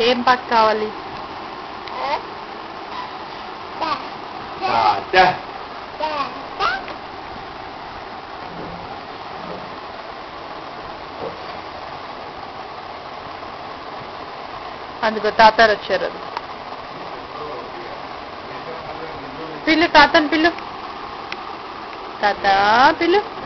ఏం పాట కావాలి? తాత అందుకో తాతారు వచ్చారు. అది పిల్లు తాతని పిల్లు. తాత పిల్లు.